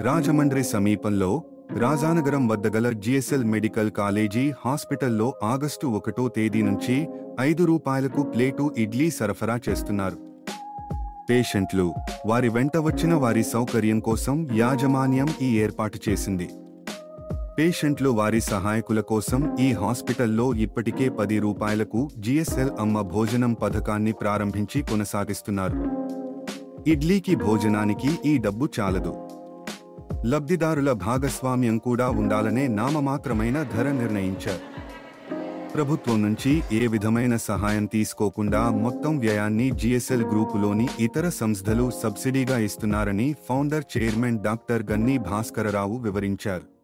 రాజమండ్రి సమీపంలో రాజానగరం వద్ద గల జిఎస్ఎల్ మెడికల్ కాలేజీ హాస్పిటల్లో ఆగస్టు ఒకటో తేదీ నుంచి ఐదు రూపాయలకు ప్లేటు ఇడ్లీ సరఫరా చేస్తున్నారు. పేషెంట్లు వారి వెంట వచ్చిన వారి సౌకర్యం కోసం యాజమాన్యం ఈ ఏర్పాటు చేసింది. పేషెంట్లు వారి సహాయకుల కోసం ఈ హాస్పిటల్లో ఇప్పటికే పది రూపాయలకు జిఎస్ఎల్ అమ్మ భోజనం పథకాన్ని ప్రారంభించి కొనసాగిస్తున్నారు. ఇడ్లీకి భోజనానికి ఈ డబ్బు చాలదు. లబ్ధిదారుల భాగస్వామ్యం కూడా ఉండాలనే నామమాత్రమైన ధర నిర్ణయించారు. ప్రభుత్వం నుంచి ఏ విధమైన సహాయం తీసుకోకుండా మొత్తం వ్యయాన్ని జిఎస్ఎల్ గ్రూపులోని ఇతర సంస్థలు సబ్సిడీగా ఇస్తున్నారని founder chairman doctor Ganni Bhaskararao వివరించారు.